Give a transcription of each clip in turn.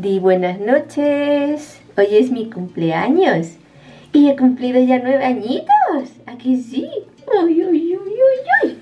Di buenas noches. Hoy es mi cumpleaños. Y he cumplido ya nueve añitos. Aquí sí. Uy, uy, uy, uy, uy.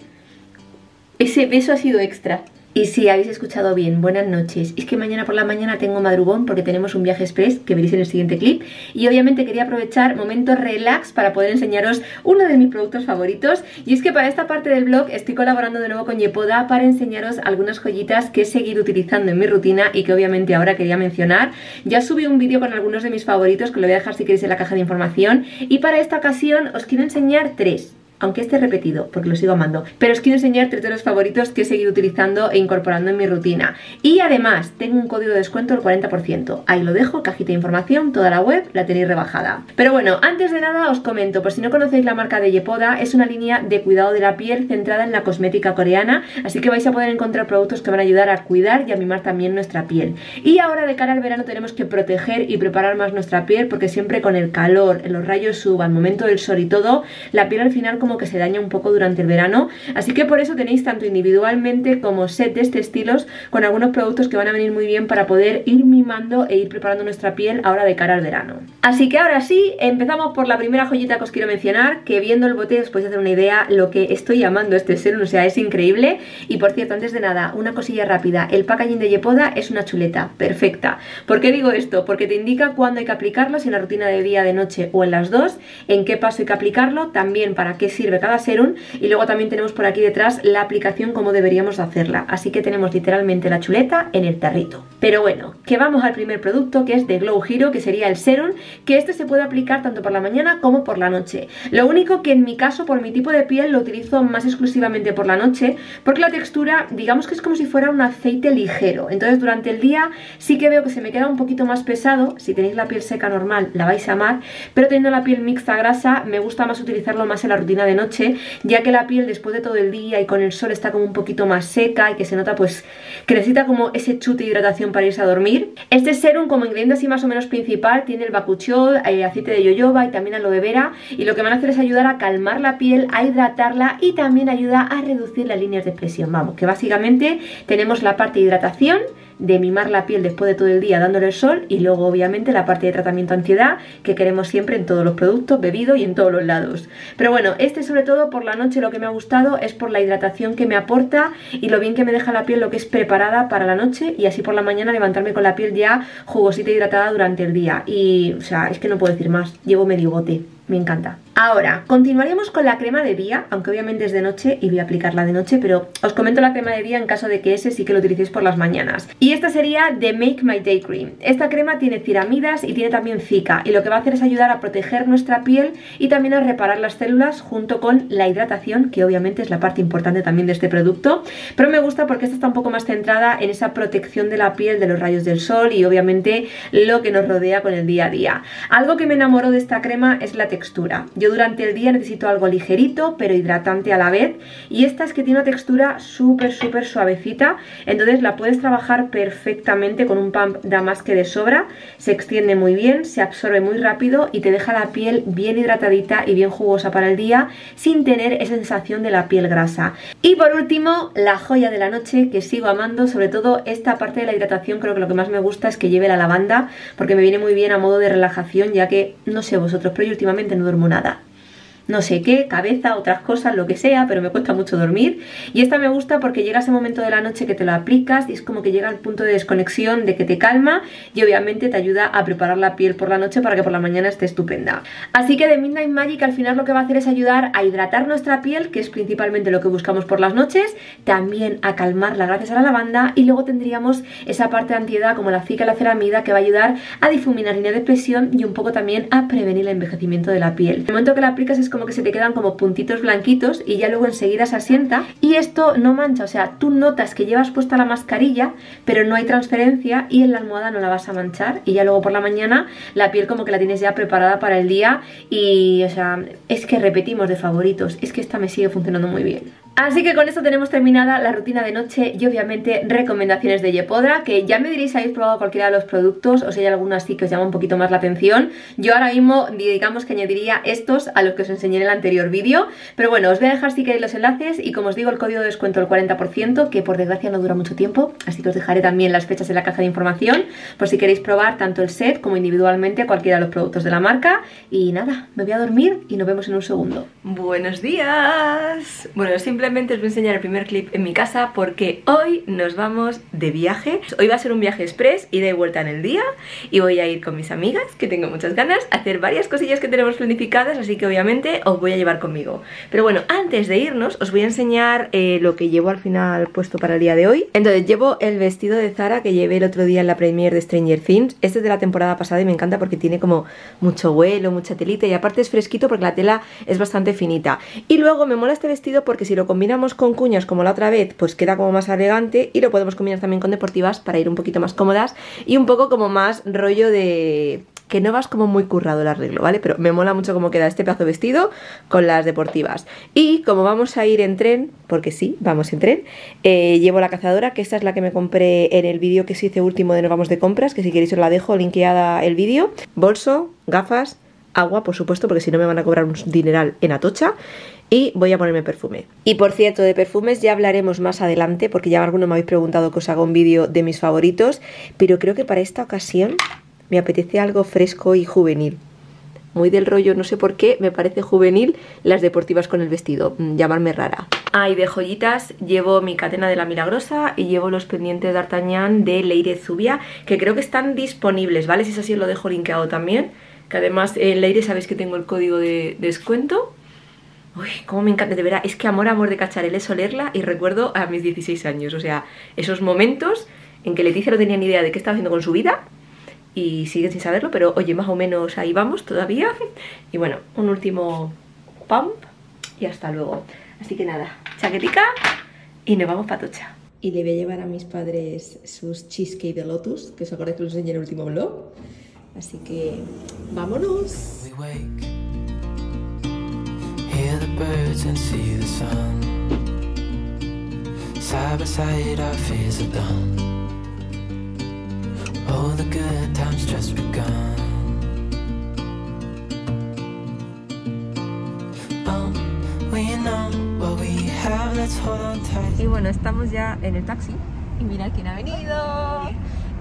Ese beso ha sido extra. Y si habéis escuchado bien, buenas noches. Es que mañana por la mañana tengo madrugón porque tenemos un viaje express que veréis en el siguiente clip. Y obviamente quería aprovechar momentos relax para poder enseñaros uno de mis productos favoritos. Y es que para esta parte del blog estoy colaborando de nuevo con Yepoda para enseñaros algunas joyitas que he seguido utilizando en mi rutina y que obviamente ahora quería mencionar. Ya subí un vídeo con algunos de mis favoritos que lo voy a dejar si queréis en la caja de información. Y para esta ocasión os quiero enseñar tres aunque esté repetido, porque lo sigo amando. Pero os quiero enseñar tres de los favoritos que he seguido utilizando e incorporando en mi rutina. Y además, tengo un código de descuento del 40%. Ahí lo dejo, cajita de información, toda la web la tenéis rebajada. Pero bueno, antes de nada os comento, por si no conocéis la marca de Yepoda, es una línea de cuidado de la piel centrada en la cosmética coreana, así que vais a poder encontrar productos que van a ayudar a cuidar y a mimar también nuestra piel. Y ahora de cara al verano tenemos que proteger y preparar más nuestra piel porque siempre con el calor, los rayos suban, momento del sol y todo, la piel al final como que se daña un poco durante el verano. Así que por eso tenéis tanto individualmente como set de este estilos con algunos productos que van a venir muy bien para poder ir mimando e ir preparando nuestra piel ahora de cara al verano. Así que ahora sí, empezamos por la primera joyita que os quiero mencionar, que viendo el bote os podéis hacer una idea lo que estoy llamando este serum, o sea, es increíble. Y por cierto, antes de nada, una cosilla rápida, el packaging de Yepoda es una chuleta, perfecta. ¿Por qué digo esto? Porque te indica cuándo hay que aplicarlo, si en la rutina de día, de noche o en las dos, en qué paso hay que aplicarlo, también para qué sirve cada serum y luego también tenemos por aquí detrás la aplicación como deberíamos hacerla. Así que tenemos literalmente la chuleta en el tarrito. Pero bueno, que vamos al primer producto que es de Glow Hero, que sería el serum, que este se puede aplicar tanto por la mañana como por la noche. Lo único que en mi caso, por mi tipo de piel, lo utilizo más exclusivamente por la noche, porque la textura, digamos que es como si fuera un aceite ligero. Entonces durante el día sí que veo que se me queda un poquito más pesado. Si tenéis la piel seca normal, la vais a amar, pero teniendo la piel mixta grasa, me gusta más utilizarlo más en la rutina de noche ya que la piel después de todo el día y con el sol está como un poquito más seca y que se nota pues que necesita como ese chute de hidratación para irse a dormir. Este serum como ingrediente así más o menos principal tiene el bakuchiol, el aceite de yoyoba y también aloe vera y lo que van a hacer es ayudar a calmar la piel, a hidratarla y también ayuda a reducir las líneas de expresión. Vamos, que básicamente tenemos la parte de hidratación, de mimar la piel después de todo el día dándole el sol y luego obviamente la parte de tratamiento ansiedad que queremos siempre en todos los productos, bebido y en todos los lados. Pero bueno, este sobre todo por la noche lo que me ha gustado es por la hidratación que me aporta y lo bien que me deja la piel lo que es preparada para la noche y así por la mañana levantarme con la piel ya jugosita y hidratada durante el día. Y o sea, es que no puedo decir más, llevo medio bote, me encanta. Ahora, continuaremos con la crema de día, aunque obviamente es de noche y voy a aplicarla de noche, pero os comento la crema de día en caso de que ese sí que lo utilicéis por las mañanas. Y esta sería de Make My Day Cream. Esta crema tiene ciramidas y tiene también cica y lo que va a hacer es ayudar a proteger nuestra piel y también a reparar las células junto con la hidratación, que obviamente es la parte importante también de este producto. Pero me gusta porque esta está un poco más centrada en esa protección de la piel de los rayos del sol y obviamente lo que nos rodea con el día a día. Algo que me enamoró de esta crema es la textura. Yo durante el día necesito algo ligerito, pero hidratante a la vez. Y esta es que tiene una textura súper, súper suavecita. Entonces la puedes trabajar perfectamente con un pump damasque de sobra. Se extiende muy bien, se absorbe muy rápido y te deja la piel bien hidratadita y bien jugosa para el día sin tener esa sensación de la piel grasa. Y por último, la joya de la noche que sigo amando, sobre todo esta parte de la hidratación, creo que lo que más me gusta es que lleve la lavanda porque me viene muy bien a modo de relajación ya que, no sé vosotros, pero yo últimamente no duermo nada no sé qué, cabeza, otras cosas, lo que sea, pero me cuesta mucho dormir. Y esta me gusta porque llega ese momento de la noche que te lo aplicas y es como que llega al punto de desconexión, de que te calma y obviamente te ayuda a preparar la piel por la noche para que por la mañana esté estupenda. Así que de Midnight Magic al final lo que va a hacer es ayudar a hidratar nuestra piel, que es principalmente lo que buscamos por las noches, también a calmarla gracias a la lavanda y luego tendríamos esa parte de antiedad como la cica y la ceramida que va a ayudar a difuminar línea de expresión y un poco también a prevenir el envejecimiento de la piel. El momento que la aplicas es como que se te quedan como puntitos blanquitos y ya luego enseguida se asienta y esto no mancha, o sea, tú notas que llevas puesta la mascarilla pero no hay transferencia y en la almohada no la vas a manchar y ya luego por la mañana la piel como que la tienes ya preparada para el día y, o sea, es que repetimos de favoritos, es que esta me sigue funcionando muy bien. Así que con esto tenemos terminada la rutina de noche y obviamente recomendaciones de Yepodra, que ya me diréis si habéis probado cualquiera de los productos o si hay alguno así que os llama un poquito más la atención. Yo ahora mismo digamos que añadiría estos a los que os enseñé en el anterior vídeo, pero bueno, os voy a dejar si queréis los enlaces y como os digo el código de descuento el 40%, que por desgracia no dura mucho tiempo, así que os dejaré también las fechas en la caja de información por si queréis probar tanto el set como individualmente cualquiera de los productos de la marca. Y nada, me voy a dormir y nos vemos en un segundo. Buenos días. Bueno, simplemente os voy a enseñar el primer clip en mi casa porque hoy nos vamos de viaje. Hoy va a ser un viaje express, ida y vuelta en el día y voy a ir con mis amigas, que tengo muchas ganas, a hacer varias cosillas que tenemos planificadas, así que obviamente os voy a llevar conmigo. Pero bueno, antes de irnos os voy a enseñar eh, lo que llevo al final puesto para el día de hoy. Entonces llevo el vestido de Zara que llevé el otro día en la premiere de Stranger Things. Este es de la temporada pasada y me encanta porque tiene como mucho vuelo, mucha telita y aparte es fresquito porque la tela es bastante finita. Y luego me mola este vestido porque si lo combinamos con cuñas como la otra vez, pues queda como más elegante y lo podemos combinar también con deportivas para ir un poquito más cómodas y un poco como más rollo de que no vas como muy currado el arreglo, ¿vale? Pero me mola mucho cómo queda este pedazo vestido con las deportivas. Y como vamos a ir en tren, porque sí, vamos en tren, eh, llevo la cazadora, que esta es la que me compré en el vídeo que se hice último de Nos vamos de compras, que si queréis os la dejo linkeada el vídeo. Bolso, gafas, agua, por supuesto, porque si no me van a cobrar un dineral en Atocha. Y voy a ponerme perfume. Y por cierto, de perfumes ya hablaremos más adelante, porque ya alguno me habéis preguntado que os haga un vídeo de mis favoritos, pero creo que para esta ocasión me apetece algo fresco y juvenil. Muy del rollo, no sé por qué, me parece juvenil las deportivas con el vestido, mm, llamarme rara. Ah, y de joyitas llevo mi cadena de la Milagrosa y llevo los pendientes de D'Artagnan de Leire Zubia, que creo que están disponibles, ¿vale? Si es así, lo dejo linkeado también que además en Leire sabéis que tengo el código de, descuento. Uy, cómo me encanta, de verdad, es que amor, amor de cacharel es olerla y recuerdo a mis 16 años, o sea, esos momentos en que Leticia no tenía ni idea de qué estaba haciendo con su vida y sigue sin saberlo, pero oye, más o menos ahí vamos todavía. Y bueno, un último pump y hasta luego. Así que nada, chaquetica y nos vamos para Tocha. Y le voy a llevar a mis padres sus cheesecake de Lotus, que os acordáis que los enseñé en el último vlog. Así que vámonos. Hear the birds and see the sun. Side by side, our fears are done. All the good times just begun. Oh, we know what we have, let's hold on tight. Y bueno, estamos ya en el taxi. Y mira quién ha venido.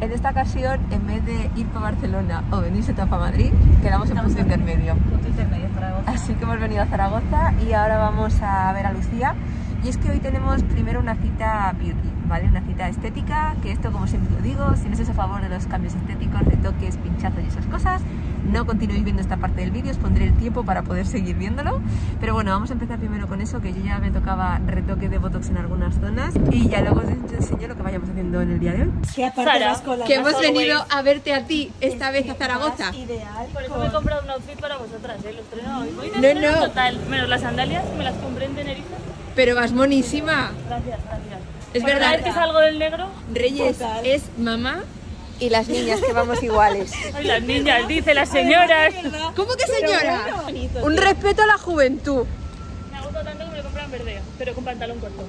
En esta ocasión, en vez de ir para Barcelona o venirse para Madrid, quedamos en punto intermedio. Así que hemos venido a Zaragoza y ahora vamos a ver a Lucía. Y es que hoy tenemos primero una cita beauty, ¿vale? Una cita estética, que esto como siempre lo digo, si no estáis a favor de los cambios estéticos, retoques, pinchazos y esas cosas, no continuéis viendo esta parte del vídeo, os pondré el tiempo para poder seguir viéndolo. Pero bueno, vamos a empezar primero con eso, que yo ya me tocaba retoque de Botox en algunas zonas y ya luego os enseño lo que vayamos haciendo en el día de hoy. Sara, que hemos venido a verte a ti esta vez a Zaragoza. Ideal. Por eso me he comprado un outfit para vosotras, ¿eh? Los tres no, voy de no, no. total, menos las sandalias, me las compré en Tenerife. Pero vas monísima. Gracias, gracias. Es verdad. vez que salgo del negro? Reyes es mamá y las niñas que vamos iguales. Ay, las niñas, dice las señoras. ¿Cómo que señora? Un respeto a la juventud. Me ha gustado tanto que me lo compré en verde, pero con pantalón corto.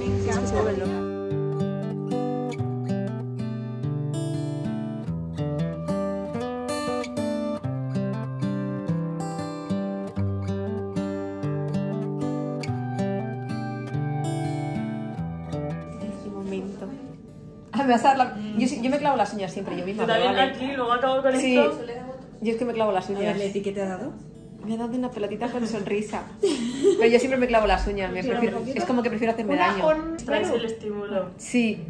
Este me vas a dar la... yo, yo me clavo las uñas siempre yo misma. Yo también vale. aquí, luego acabo con Sí, esto. yo es que me clavo las uñas. ¿qué te ha dado? Me ha dado una pelotita con sonrisa. Pero yo siempre me clavo las uñas. me prefiero- es como que prefiero hacerme daño. Traes el estímulo. Sí.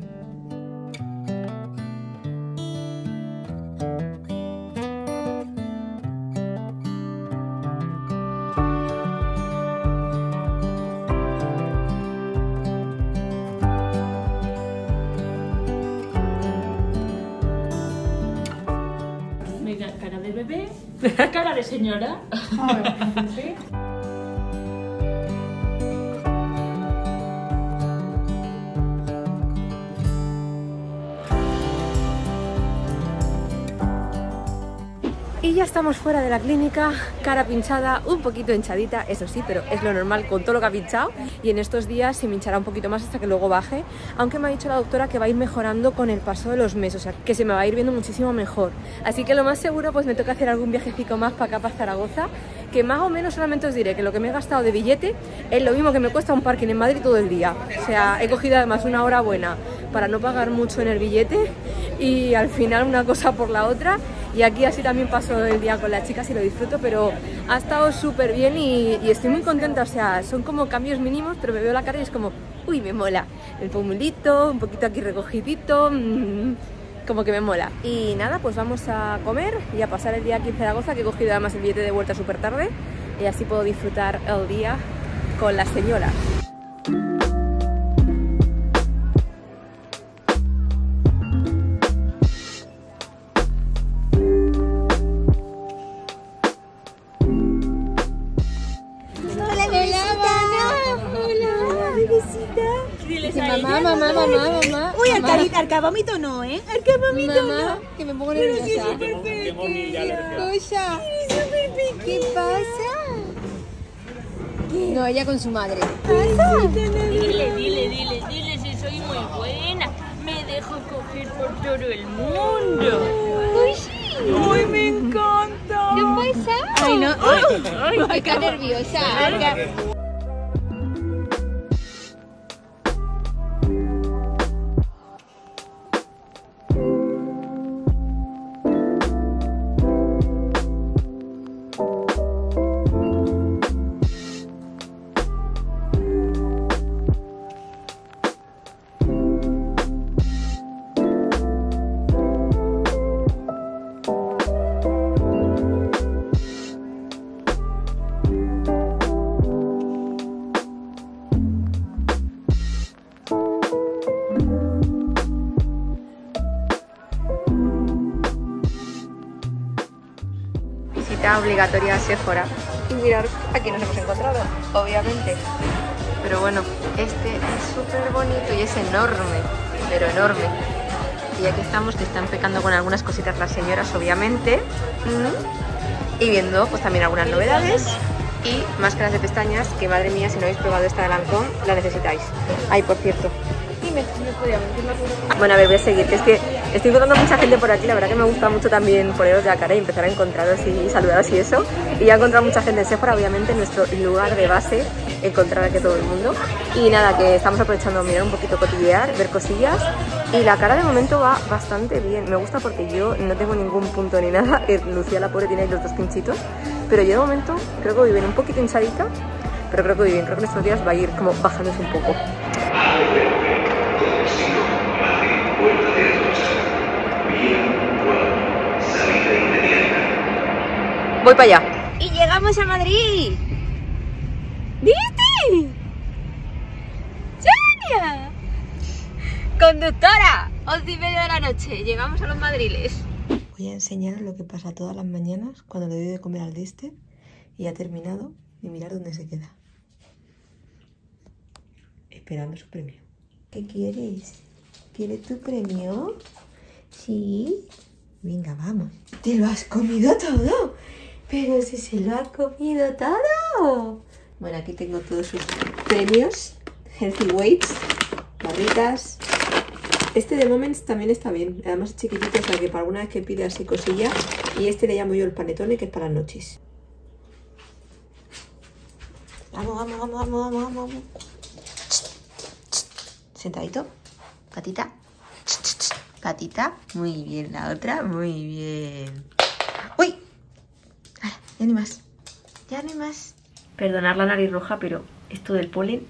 Cara de señora. Y ya estamos fuera de la clínica, cara pinchada, un poquito hinchadita, eso sí, pero es lo normal con todo lo que ha pinchado. Y en estos días se me hinchará un poquito más hasta que luego baje. Aunque me ha dicho la doctora que va a ir mejorando con el paso de los meses, o sea, que se me va a ir viendo muchísimo mejor. Así que lo más seguro, pues me toca hacer algún viajecito más para acá, para Zaragoza. Que más o menos solamente os diré que lo que me he gastado de billete es lo mismo que me cuesta un parking en Madrid todo el día. O sea, he cogido además una hora buena para no pagar mucho en el billete y al final una cosa por la otra y aquí así también paso el día con las chicas y lo disfruto, pero ha estado súper bien y, estoy muy contenta, o sea, son como cambios mínimos, pero me veo la cara y es como, uy, me mola, el pomulito, un poquito aquí recogidito, mm, como que me mola. Y nada, pues vamos a comer y a pasar el día aquí en Zaragoza, que he cogido además el billete de vuelta súper tarde y así puedo disfrutar el día con las señoras. Arca, arcabómito no, ¿eh? Arcabómito mamá, que me pongo nerviosa. ¿Qué cosa? ¿Qué pasa? No, ella con su madre. Dile, dile, dile, dile si soy muy buena. Me dejo coger por todo el mundo. Uy, sí. Uy, me encanta. ¿Qué pasa? Ay, no. Ay, está nerviosa. Obligatoria a Sephora y mirar aquí nos hemos encontrado, obviamente. Pero bueno, este es súper bonito y es enorme, pero enorme. Y aquí estamos, que están pecando con algunas cositas las señoras, obviamente. Mm. Y viendo pues también algunas novedades y máscaras de pestañas, que madre mía, si no habéis probado esta de Lancôme, la necesitáis. Ay, por cierto. Bueno, a ver, voy a seguir, que es que Estoy encontrando mucha gente por aquí, la verdad que me gusta mucho también poneros la cara y empezar a encontraros y saludaros y eso. Y ya he encontrado mucha gente en Sephora, obviamente, en nuestro lugar de base, encontrar aquí todo el mundo. Y nada, que estamos aprovechando mirar un poquito, cotillear, ver cosillas. Y la cara de momento va bastante bien. Me gusta porque yo no tengo ningún punto ni nada. Lucía la pobre tiene ahí los dos pinchitos. Pero yo de momento creo que voy bien, un poquito hinchadita. Pero creo que voy bien, creo que en estos días va a ir como bajándose un poco. Voy para allá. Y llegamos a Madrid. ¿Viste? ¡Sonia! Conductora, once y media de la noche. Llegamos a los madriles. Voy a enseñaros lo que pasa todas las mañanas cuando le doy de comer al diste y ha terminado y mirar dónde se queda. Esperando su premio. ¿Qué quieres? ¿Quieres tu premio? ¿Sí? Venga, vamos. ¿Te lo has comido todo? Pero si se lo ha comido todo. Bueno, aquí tengo todos sus premios. Healthy Weights, barritas. Este de Moments también está bien. Además es chiquitito, o sea que para alguna vez que pide así cosilla. Y este le llamo yo el panetone, que es para noches. Vamos, vamos, vamos, vamos, vamos, vamos. Sentadito. Patita. Patita. Muy bien. La otra. Muy bien. Ya ni más. Ya ni más. Perdonar la nariz roja, pero esto del polen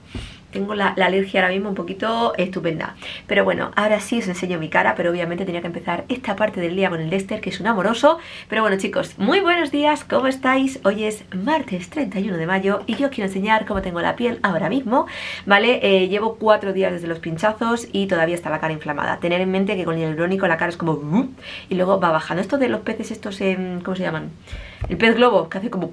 tengo la, alergia ahora mismo un poquito estupenda. Pero bueno, ahora sí os enseño mi cara, pero obviamente tenía que empezar esta parte del día con el Dexter, que es un amoroso. Pero bueno chicos, muy buenos días, ¿cómo estáis? Hoy es martes 31 de mayo y yo quiero enseñar cómo tengo la piel ahora mismo, ¿vale? Eh, llevo cuatro días desde los pinchazos y todavía está la cara inflamada. Tener en mente que con el hialurónico la cara es como... y luego va bajando. Esto de los peces estos, ¿cómo se llaman? El pez globo, que hace como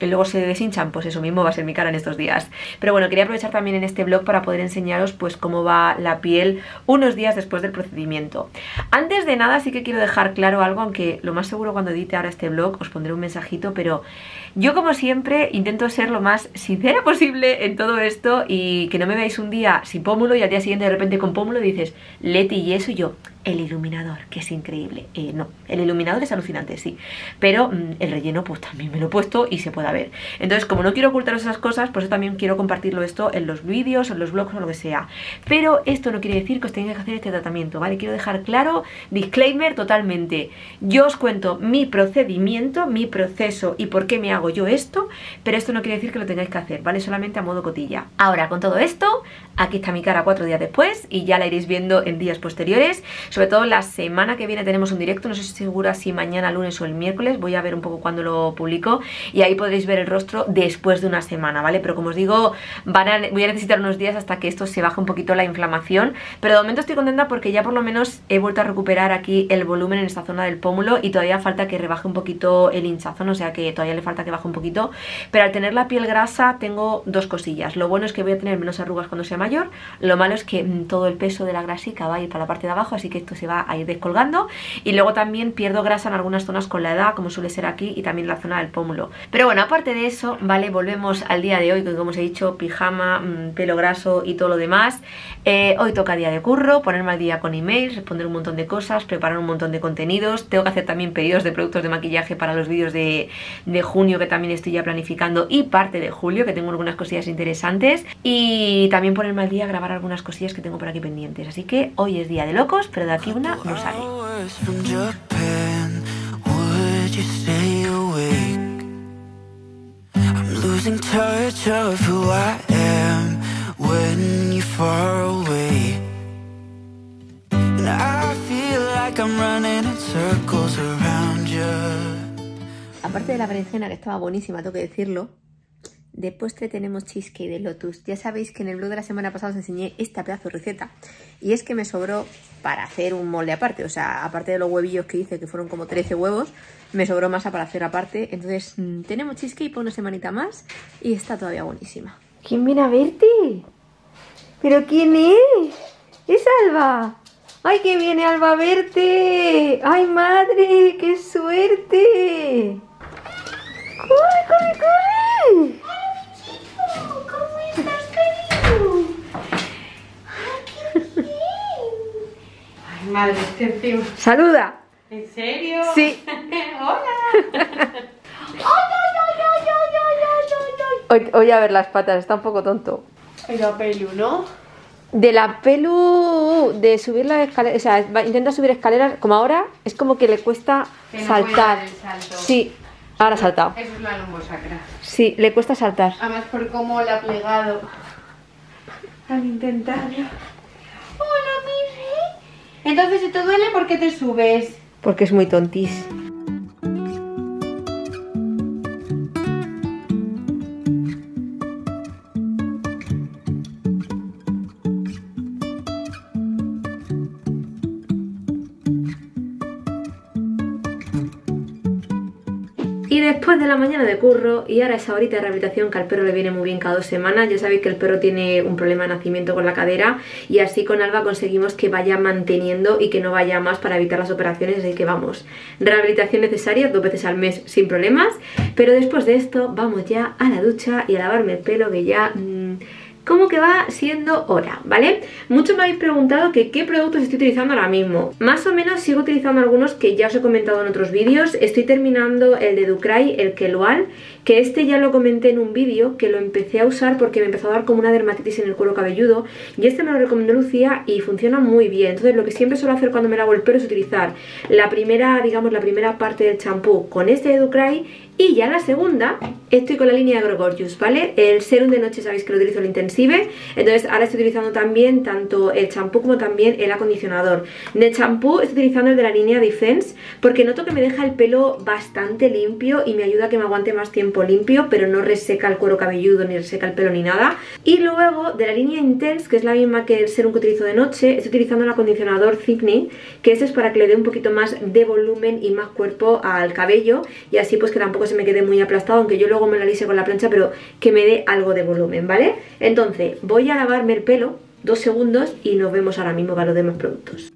y luego se deshinchan, pues eso mismo va a ser mi cara en estos días. Pero bueno, quería aprovechar también en este blog para poder enseñaros pues cómo va la piel unos días después del procedimiento. Antes de nada sí que quiero dejar claro algo, aunque lo más seguro cuando edite ahora este blog os pondré un mensajito, pero yo como siempre intento ser lo más sincera posible en todo esto y que no me veáis un día sin pómulo y al día siguiente de repente con pómulo dices, Leti y eso y yo, el iluminador, que es increíble. Eh, no, el iluminador es alucinante, sí. Pero mm, el relleno, pues también me lo he puesto y se puede ver. Entonces, como no quiero ocultaros esas cosas, pues también quiero compartirlo esto en los vídeos, en los blogs o lo que sea. Pero esto no quiere decir que os tengáis que hacer este tratamiento, ¿vale? Quiero dejar claro, disclaimer totalmente. Yo os cuento mi procedimiento, mi proceso y por qué me hago yo esto, pero esto no quiere decir que lo tengáis que hacer, ¿vale? Solamente a modo cotilla. Ahora, con todo esto, aquí está mi cara cuatro días después y ya la iréis viendo en días posteriores. Sobre todo la semana que viene tenemos un directo, no sé si segura si mañana, lunes o el miércoles, voy a ver un poco cuándo lo publico y ahí podréis ver el rostro después de una semana, ¿vale? Pero como os digo, van voy a necesitar unos días hasta que esto se baje un poquito la inflamación, pero de momento estoy contenta porque ya por lo menos he vuelto a recuperar aquí el volumen en esta zona del pómulo y todavía falta que rebaje un poquito el hinchazón, o sea que todavía le falta que baje un poquito, pero al tener la piel grasa tengo dos cosillas, lo bueno es que voy a tener menos arrugas cuando sea mayor, lo malo es que mm, todo el peso de la grasica va a ir para la parte de abajo, así que se va a ir descolgando. Y luego también pierdo grasa en algunas zonas con la edad como suele ser aquí y también la zona del pómulo. Pero bueno aparte de eso vale volvemos al día de hoy que como os he dicho pijama mm, pelo graso y todo lo demás. Eh, hoy toca día de curro ponerme al día con emails responder un montón de cosas preparar un montón de contenidos. Tengo que hacer también pedidos de productos de maquillaje para los vídeos de, de junio que también estoy ya planificando y parte de julio que tengo algunas cosillas interesantes. Y también ponerme al día a grabar algunas cosillas que tengo por aquí pendientes. Así que hoy es día de locos pero de aquí una no sale. Aparte de la berenjena que estaba buenísima, tengo que decirlo, de postre tenemos cheesecake de lotus. Ya sabéis que en el blog de la semana pasada os enseñé esta pedazo receta. Y es que me sobró para hacer un molde aparte. O sea, aparte de los huevillos que hice, que fueron como 13 huevos, me sobró masa para hacer aparte. Entonces mm, tenemos cheesecake por una semanita más y está todavía buenísima. ¿Quién viene a verte? ¿Pero quién es? ¡Es Alba! ¡Ay, que viene Alba a verte! ¡Ay, madre! ¡Qué suerte! ¡Corre, corre, corre! Madre, encima. ¡Saluda! ¿En serio? Sí. Hola. Hoy, hoy a ver las patas, está un poco tonto. Pero pelu, ¿no? De la pelu, de subir la escalera, o sea, va- intenta subir escaleras, como ahora, es como que le cuesta Que no puede saltar. dar el salto. Sí, ahora ha saltado. Eso es la lumbosacra. Sí, le cuesta saltar. Además por cómo la ha plegado al intentarlo. Entonces, si te duele, ¿por qué te subes? Porque es muy tontis. Y después de la mañana de curro y ahora esa horita de rehabilitación que al perro le viene muy bien cada dos semanas, ya sabéis que el perro tiene un problema de nacimiento con la cadera y así con Alba conseguimos que vaya manteniendo y que no vaya más para evitar las operaciones, así que vamos, rehabilitación necesaria dos veces al mes sin problemas, pero después de esto vamos ya a la ducha y a lavarme el pelo que ya... mm, como que va siendo hora, ¿vale? Muchos me habéis preguntado qué productos estoy utilizando ahora mismo. Más o menos sigo utilizando algunos que ya os he comentado en otros vídeos. Estoy terminando el de Ducray, el Kelual, que este ya lo comenté en un vídeo, que lo empecé a usar porque me empezó a dar como una dermatitis en el cuero cabelludo. Y este me lo recomendó Lucía y funciona muy bien. Entonces lo que siempre suelo hacer cuando me lavo el pelo es utilizar la primera, digamos, la primera parte del champú con este de Ducray y ya la segunda, estoy con la línea Agro Gorgeous, ¿vale? El serum de noche sabéis que lo utilizo el Intensive, entonces ahora estoy utilizando también tanto el champú como también el acondicionador. De champú estoy utilizando el de la línea Defense porque noto que me deja el pelo bastante limpio y me ayuda a que me aguante más tiempo limpio, pero no reseca el cuero cabelludo, ni reseca el pelo ni nada. Y luego de la línea Intense, que es la misma que el serum que utilizo de noche, estoy utilizando el acondicionador Thickening, que este es para que le dé un poquito más de volumen y más cuerpo al cabello y así pues que tampoco se me quede muy aplastado, aunque yo luego me lo alise con la plancha, pero que me dé algo de volumen, ¿vale? Entonces, voy a lavarme el pelo dos segundos y nos vemos ahora mismo para los demás productos.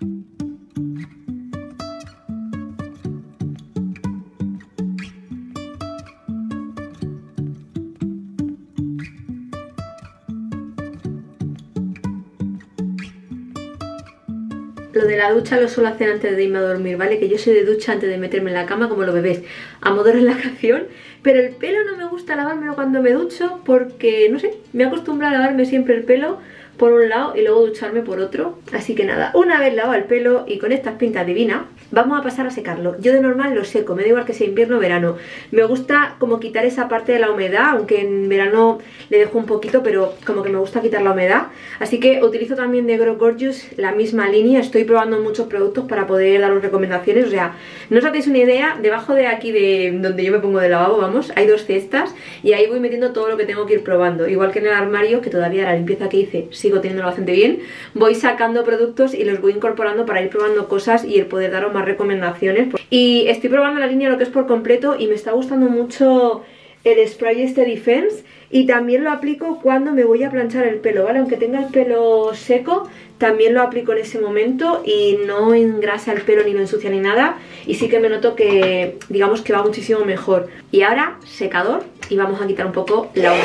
Lo de la ducha lo suelo hacer antes de irme a dormir, ¿vale? Que yo soy de ducha antes de meterme en la cama como los bebés, a modo de relajación. Pero el pelo no me gusta lavármelo cuando me ducho porque, no sé, me acostumbro a lavarme siempre el pelo por un lado y luego ducharme por otro. Así que nada, una vez lavado el pelo y con estas pintas divinas, vamos a pasar a secarlo. Yo de normal lo seco, me da igual que sea invierno o verano. Me gusta como quitar esa parte de la humedad, aunque en verano le dejo un poquito, pero como que me gusta quitar la humedad. Así que utilizo también de Grow Gorgeous la misma línea. Estoy probando muchos productos para poder daros recomendaciones. O sea, no os hacéis una idea, debajo de aquí de donde yo me pongo de lavabo, vamos, hay dos cestas y ahí voy metiendo todo lo que tengo que ir probando. Igual que en el armario, que todavía la limpieza que hice sigo teniéndolo bastante bien, voy sacando productos y los voy incorporando para ir probando cosas y el poder daros más recomendaciones. Y estoy probando la línea lo que es por completo y me está gustando mucho el spray este Defense y también lo aplico cuando me voy a planchar el pelo, ¿vale? Aunque tenga el pelo seco, también lo aplico en ese momento y no engrasa el pelo ni lo ensucia ni nada y sí que me noto que, digamos que va muchísimo mejor. Y ahora, secador y vamos a quitar un poco la humedad.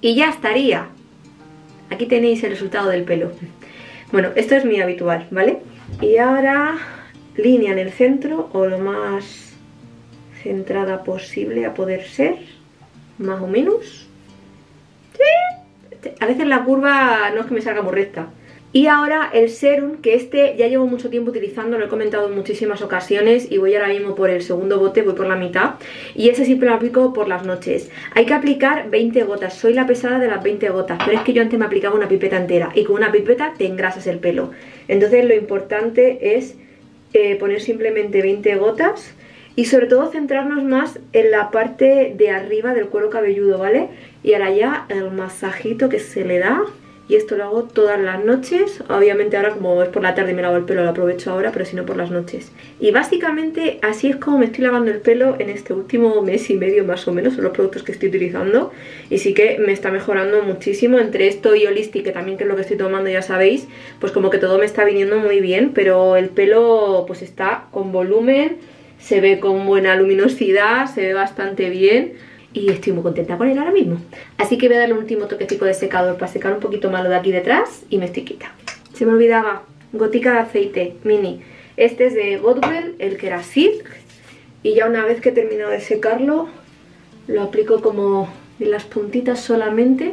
Y ya estaría. Aquí tenéis el resultado del pelo. Bueno, esto es mi habitual, ¿vale? Y ahora línea en el centro o lo más centrada posible a poder ser, más o menos. ¿Sí? A veces la curva no es que me salga muy recta. Y ahora el serum, que este ya llevo mucho tiempo utilizando, lo he comentado en muchísimas ocasiones y voy ahora mismo por el segundo bote, voy por la mitad. Y ese siempre lo aplico por las noches. Hay que aplicar 20 gotas, soy la pesada de las 20 gotas, pero es que yo antes me aplicaba una pipeta entera y con una pipeta te engrasas el pelo. Entonces lo importante es eh, poner simplemente 20 gotas y sobre todo centrarnos más en la parte de arriba del cuero cabelludo, ¿vale? Y ahora ya el masajito que se le da y esto lo hago todas las noches. Obviamente ahora como es por la tarde me lavo el pelo lo aprovecho ahora pero si no por las noches. Y básicamente así es como me estoy lavando el pelo en este último mes y medio más o menos son los productos que estoy utilizando. Y sí que me está mejorando muchísimo. Entre esto y Holistic que también que es lo que estoy tomando ya sabéis pues como que todo me está viniendo muy bien pero el pelo pues está con volumen se ve con buena luminosidad se ve bastante bien y estoy muy contenta con él ahora mismo. Así que voy a darle un último toquecito de secador para secar un poquito más lo de aquí detrás y me estoy quita. Se me olvidaba, gotica de aceite mini. Este es de Godwell, el que era Silk. Y ya una vez que he terminado de secarlo, lo aplico como en las puntitas solamente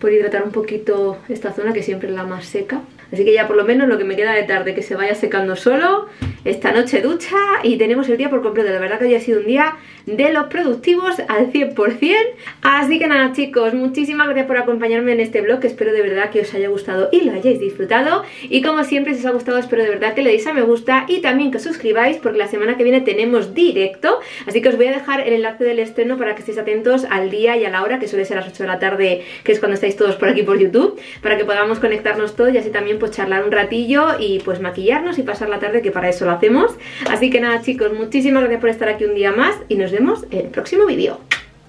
por hidratar un poquito esta zona que siempre es la más seca. Así que ya por lo menos lo que me queda de tarde que se vaya secando solo esta noche ducha y tenemos el día por completo. La verdad que hoy ha sido un día de los productivos al 100%. Así que nada chicos, muchísimas gracias por acompañarme en este vlog. Espero de verdad que os haya gustado y lo hayáis disfrutado. Y como siempre, si os ha gustado, espero de verdad que le deis a me gusta y también que os suscribáis porque la semana que viene tenemos directo. Así que os voy a dejar el enlace del estreno para que estéis atentos al día y a la hora, que suele ser a las 8 de la tarde, que es cuando estáis todos por aquí por YouTube, para que podamos conectarnos todos y así también pues charlar un ratillo y pues maquillarnos y pasar la tarde, que para eso lo hacemos. Así que nada chicos, muchísimas gracias por estar aquí un día más y nos vemos en el próximo vídeo.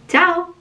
¡Chao!